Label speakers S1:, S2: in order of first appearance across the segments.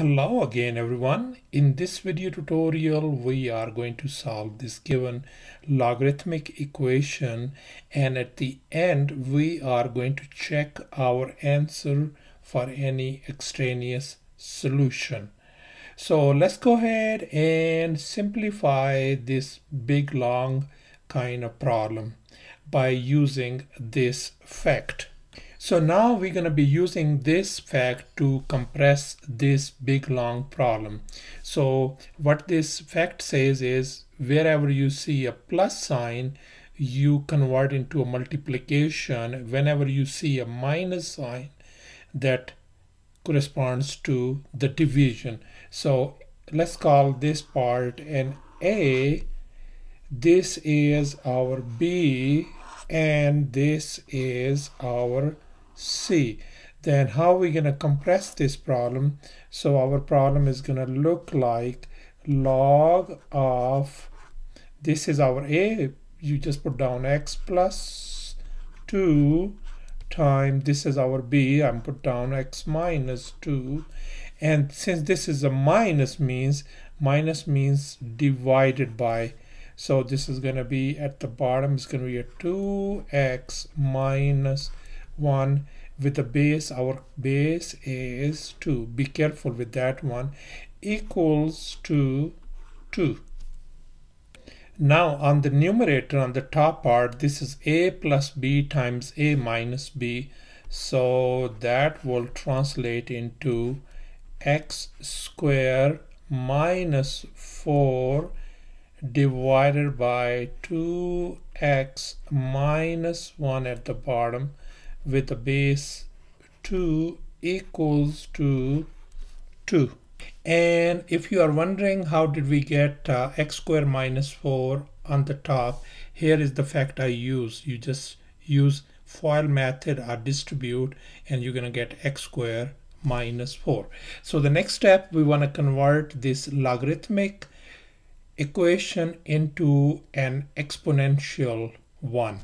S1: Hello again everyone. In this video tutorial we are going to solve this given logarithmic equation and at the end we are going to check our answer for any extraneous solution. So let's go ahead and simplify this big long kind of problem by using this fact. So now we're going to be using this fact to compress this big long problem. So what this fact says is wherever you see a plus sign, you convert into a multiplication. Whenever you see a minus sign, that corresponds to the division. So let's call this part an A. This is our B and this is our C. Then how are we going to compress this problem? So our problem is going to look like log of, this is our A, you just put down x plus 2 time, this is our B, I'm put down x minus 2. And since this is a minus means, minus means divided by, so this is going to be at the bottom, it's going to be a 2x minus 1 with the base our base is 2 be careful with that one. Equals to 2 now on the numerator on the top part this is a plus b times a minus b. So that will translate into x square minus 4 divided by 2x minus 1 at the bottom with a base 2 equals to 2 and if you are wondering how did we get uh, x square minus 4 on the top here is the fact I use. You just use FOIL method or distribute and you're gonna get x square minus 4 so the next step we want to convert this logarithmic equation into an exponential one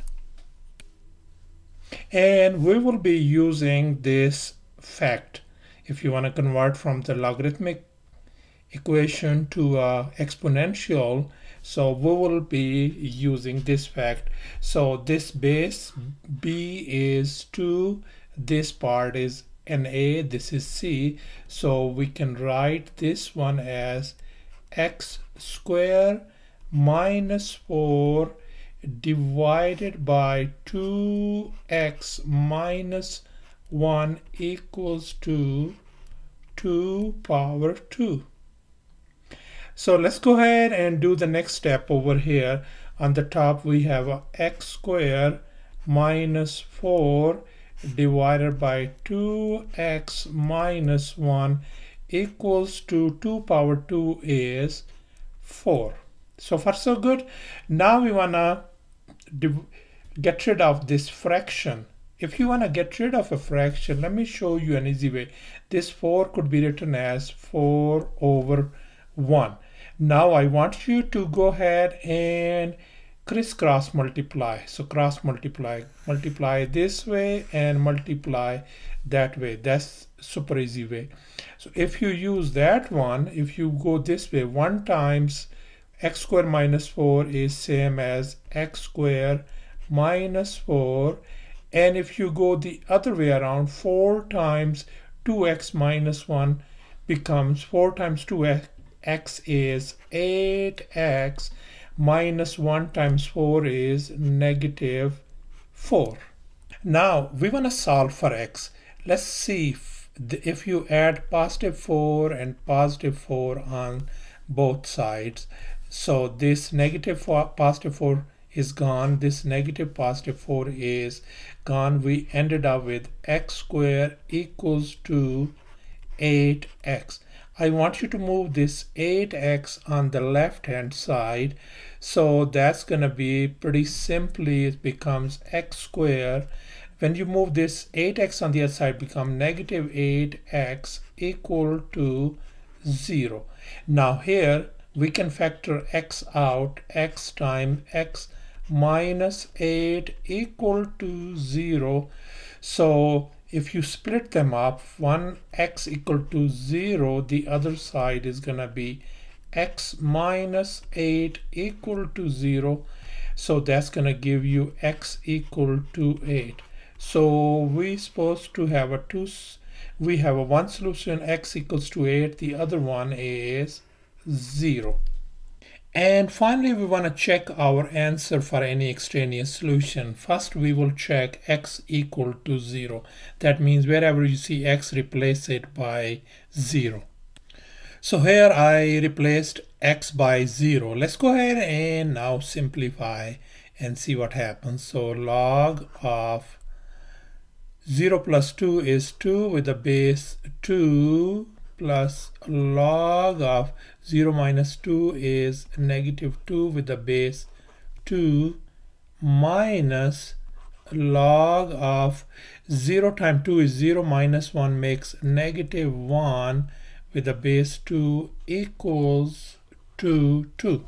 S1: and we will be using this fact. If you want to convert from the logarithmic equation to a exponential so we will be using this fact. So this base b is 2 this part is an a this is c. So we can write this one as x square minus 4 divided by 2x minus 1 equals to 2 power 2. So let's go ahead and do the next step over here. On the top we have x square minus 4 divided by 2x minus 1 equals to 2 power 2 is 4. So far so good. Now we wanna get rid of this fraction. If you wanna get rid of a fraction, let me show you an easy way. This 4 could be written as 4 over 1. Now I want you to go ahead and crisscross multiply. So cross multiply, multiply this way and multiply that way. That's super easy way. So if you use that one, if you go this way, 1 times x square minus 4 is same as x square minus 4 and if you go the other way around 4 times 2x minus 1 becomes 4 times 2x is 8x minus 1 times 4 is negative 4. Now we want to solve for x. Let's see if, if you add positive 4 and positive 4 on both sides so this negative four, positive 4 is gone. This negative positive 4 is gone. We ended up with x squared equals to 8x. I want you to move this 8x on the left hand side. So that's going to be pretty simply it becomes x squared. When you move this 8x on the other side become negative 8x equal to 0. Now here we can factor x out, x times x minus 8 equal to 0. So if you split them up, one x equal to 0, the other side is going to be x minus 8 equal to 0. So that's going to give you x equal to 8. So we're supposed to have a two, we have a one solution x equals to 8, the other one is 0. And finally, we want to check our answer for any extraneous solution. First, we will check x equal to 0. That means wherever you see x, replace it by 0. So here I replaced x by 0. Let's go ahead and now simplify and see what happens. So log of 0 plus 2 is 2 with the base 2 plus log of 0 minus 2 is negative 2 with the base 2 minus log of 0 times 2 is 0 minus 1 makes negative 1 with the base 2 equals to 2.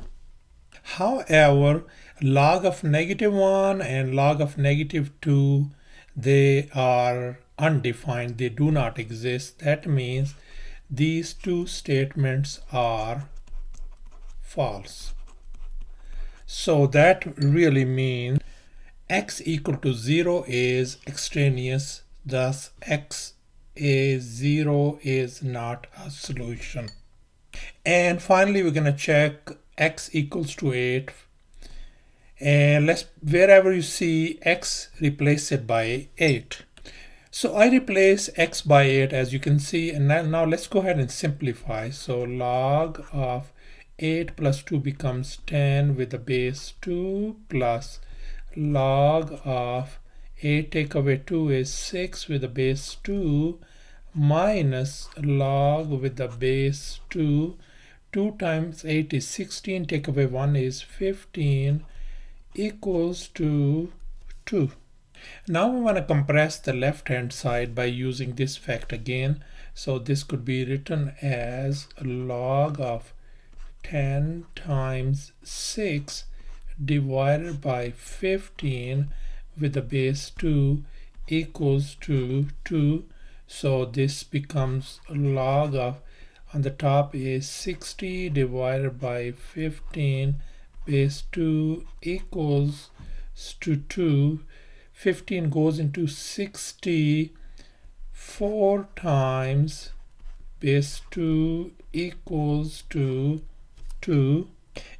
S1: However, log of negative 1 and log of negative 2 they are undefined they do not exist that means these two statements are false. So that really means x equal to 0 is extraneous, thus x is 0 is not a solution. And finally, we're going to check x equals to 8. And let's wherever you see x, replace it by 8. So I replace x by 8 as you can see and now, let's go ahead and simplify. So log of 8 plus 2 becomes 10 with the base 2 plus log of 8 take away 2 is 6 with the base 2 minus log with the base 2 2 times 8 is 16 take away 1 is 15 equals to 2 now we want to compress the left hand side by using this fact again. So this could be written as log of 10 times 6 divided by 15 with the base 2 equals to 2. So this becomes log of on the top is 60 divided by 15 base 2 equals to 2 15 goes into 60 four times base 2 equals to 2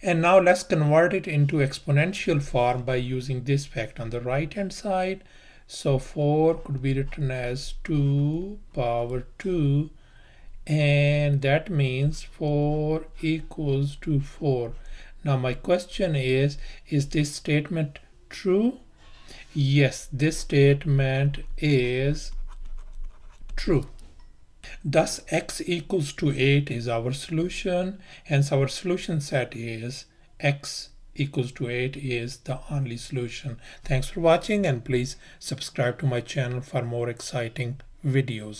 S1: and now let's convert it into exponential form by using this fact on the right hand side. So 4 could be written as 2 power 2 and that means 4 equals to 4 now my question is is this statement true Yes, this statement is true. Thus, x equals to 8 is our solution. Hence, our solution set is x equals to 8 is the only solution. Thanks for watching and please subscribe to my channel for more exciting videos.